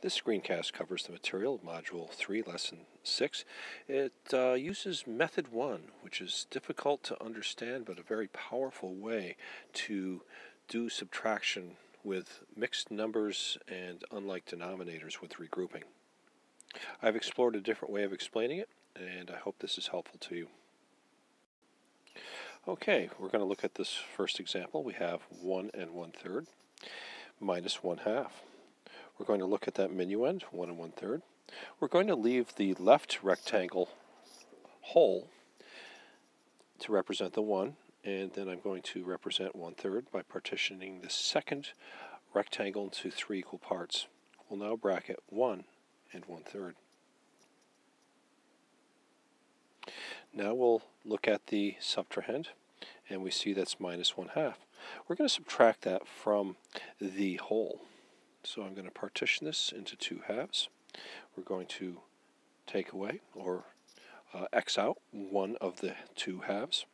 This screencast covers the material of Module 3, Lesson 6. It uh, uses Method 1, which is difficult to understand but a very powerful way to do subtraction with mixed numbers and unlike denominators with regrouping. I've explored a different way of explaining it, and I hope this is helpful to you. Okay, we're going to look at this first example. We have 1 and 1 third minus 1 half. We're going to look at that minuend, 1 and 1 third. We're going to leave the left rectangle whole to represent the 1, and then I'm going to represent 1 third by partitioning the second rectangle into three equal parts. We'll now bracket 1 and 1 third. Now we'll look at the subtrahend, and we see that's minus 1 half. We're going to subtract that from the whole. So I'm going to partition this into two halves. We're going to take away or uh, x out one of the two halves.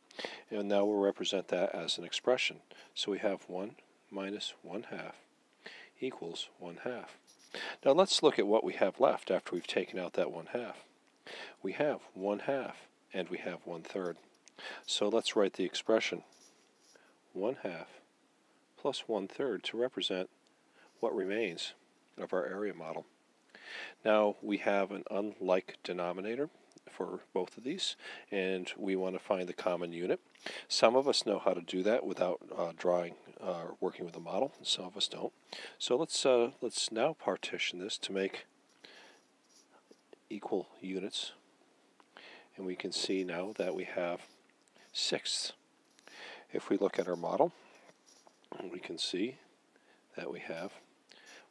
And now we'll represent that as an expression. So we have 1 minus 1 half equals 1 half. Now let's look at what we have left after we've taken out that 1 half. We have 1 half and we have 1 third. So let's write the expression 1 half plus 1 third to represent what remains of our area model. Now we have an unlike denominator for both of these and we want to find the common unit. Some of us know how to do that without uh, drawing or uh, working with a model, and some of us don't. So let's, uh, let's now partition this to make equal units and we can see now that we have sixths. If we look at our model, we can see that we have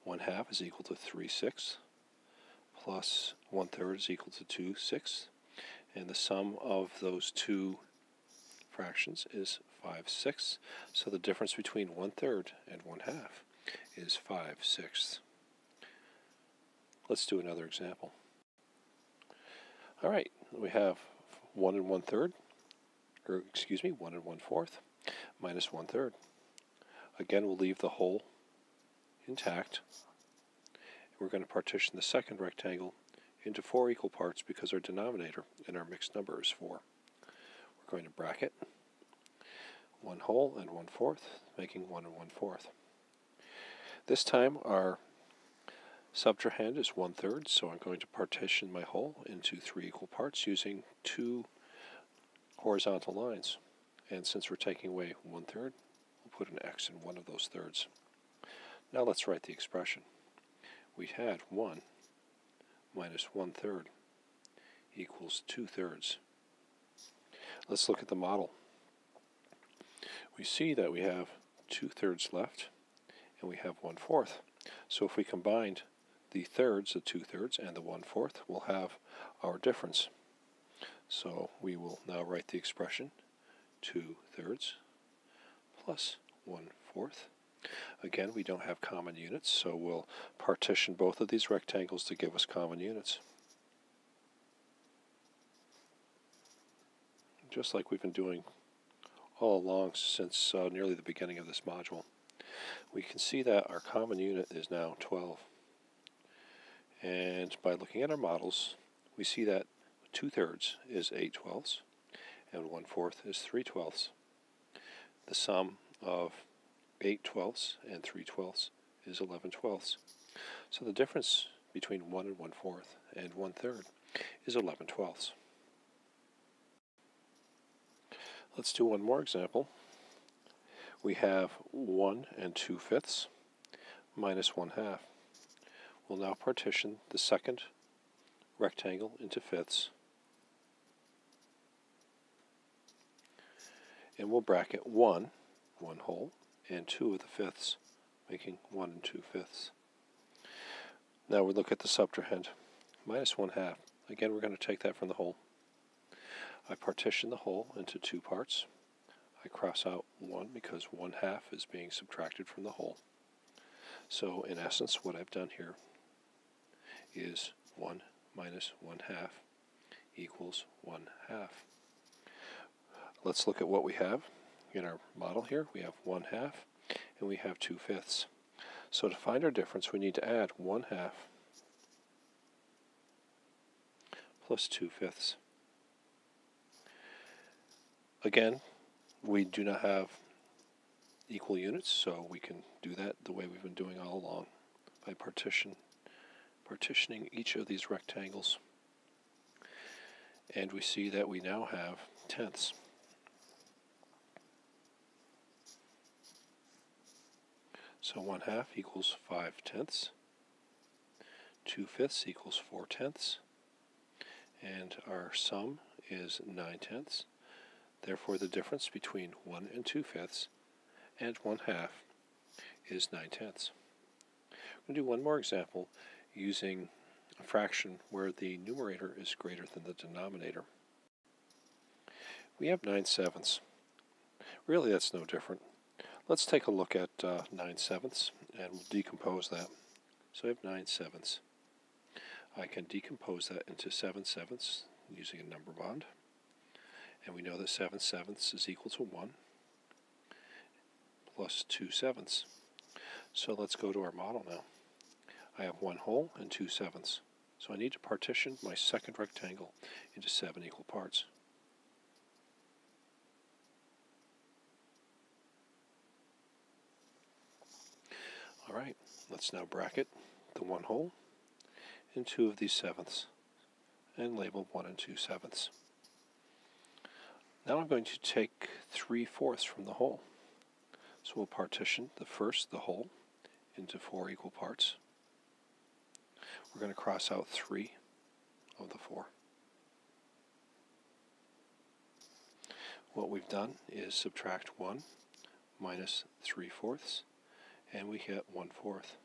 1 half is equal to 3 sixths, plus 1 third is equal to 2 sixths, and the sum of those two fractions is 5 sixths. So the difference between 1 third and 1 half is 5 sixths. Let's do another example. All right, we have 1 and 1 third, or excuse me, 1 and 1 fourth, minus 1 third. Again, we'll leave the whole intact. We're going to partition the second rectangle into four equal parts because our denominator in our mixed number is 4. We're going to bracket 1 whole and one fourth, making 1 and one fourth. This time our subtrahend is one third, so I'm going to partition my whole into three equal parts using two horizontal lines. And since we're taking away one third, we'll put an x in one of those thirds. Now let's write the expression. We had 1 minus 1 third equals 2 thirds. Let's look at the model. We see that we have 2 thirds left and we have 1 fourth. So if we combined the thirds, the 2 thirds, and the 1 fourth, we'll have our difference. So we will now write the expression 2 thirds plus 1 fourth Again, we don't have common units, so we'll partition both of these rectangles to give us common units. Just like we've been doing all along since uh, nearly the beginning of this module. We can see that our common unit is now 12. And by looking at our models, we see that 2 thirds is 8 twelfths, and 1 fourth is 3 twelfths. The sum of 8 twelfths and 3 twelfths is 11 twelfths. So the difference between 1 and 1 fourth and 1 third is 11 twelfths. Let's do one more example. We have 1 and 2 fifths minus 1 half. We'll now partition the second rectangle into fifths. And we'll bracket 1, 1 whole, and 2 of the fifths, making 1 and 2 fifths. Now we look at the subtrahend, minus 1 half. Again, we're going to take that from the whole. I partition the whole into two parts. I cross out 1 because 1 half is being subtracted from the whole. So in essence, what I've done here is 1 minus 1 half equals 1 half. Let's look at what we have in our model here, we have 1 half and we have 2 fifths. So to find our difference, we need to add 1 half plus 2 fifths. Again, we do not have equal units, so we can do that the way we've been doing all along by partition, partitioning each of these rectangles. And we see that we now have tenths. So 1 half equals 5 tenths. 2 fifths equals 4 tenths. And our sum is 9 tenths. Therefore, the difference between 1 and 2 fifths and 1 half is 9 tenths. We're going to do one more example using a fraction where the numerator is greater than the denominator. We have 9 sevenths. Really, that's no different. Let's take a look at uh, 9 sevenths and we'll decompose that. So I have 9 sevenths. I can decompose that into 7 sevenths using a number bond. And we know that 7 sevenths is equal to 1 plus 2 sevenths. So let's go to our model now. I have 1 whole and 2 sevenths. So I need to partition my second rectangle into 7 equal parts. Let's now bracket the 1 whole and 2 of these sevenths and label 1 and 2 sevenths. Now I'm going to take 3 fourths from the whole. So we'll partition the first, the whole, into four equal parts. We're going to cross out 3 of the 4. What we've done is subtract 1 minus 3 fourths, and we hit 1 fourth.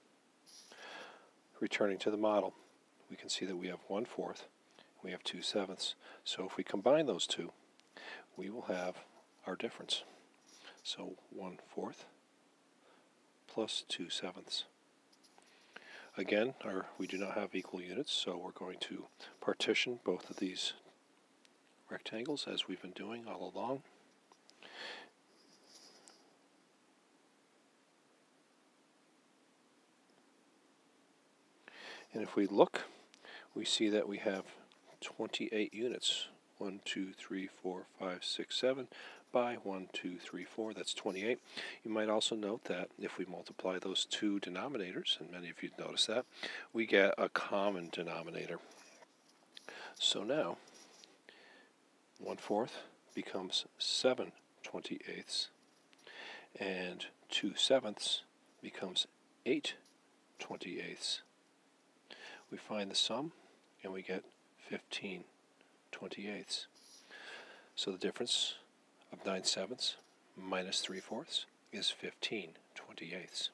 Returning to the model, we can see that we have 1 fourth, we have 2 sevenths. So if we combine those two, we will have our difference. So 1 fourth plus 2 sevenths. Again, our, we do not have equal units, so we're going to partition both of these rectangles as we've been doing all along. And if we look, we see that we have 28 units. 1, 2, 3, 4, 5, 6, 7 by 1, 2, 3, 4. That's 28. You might also note that if we multiply those two denominators, and many of you notice that, we get a common denominator. So now, 1 fourth becomes 7 28ths, and 2 sevenths becomes 8 28ths. We find the sum, and we get 15 28ths. So the difference of 9 sevenths minus 3 fourths is 15 28ths.